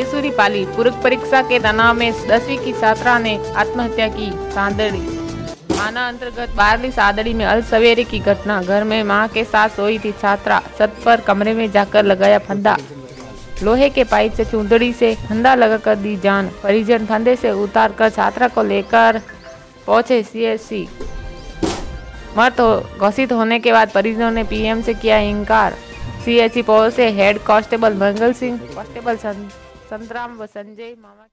बेसुरी पाली पूरक परीक्षा के तनाव में दसवीं की छात्रा ने आत्महत्या की सादड़ी। थाना अंतर्गत बारली सादड़ी में अल सवेरे की घटना। घर में माँ के साथ सोई थी छात्रा। छत पर कमरे में जाकर लगाया फंदा। लोहे के पाइप से चूंदड़ी से फंदा लगाकर दी जान। परिजन फंदे से उतार कर छात्रा को लेकर पहुँचे सीएससी। मृत हो, घोषित होने के बाद परिजनों ने पीएम से किया इनकार। सीएससी पहुँचे head constable Mangal Singh, constable Santram व संजय मामा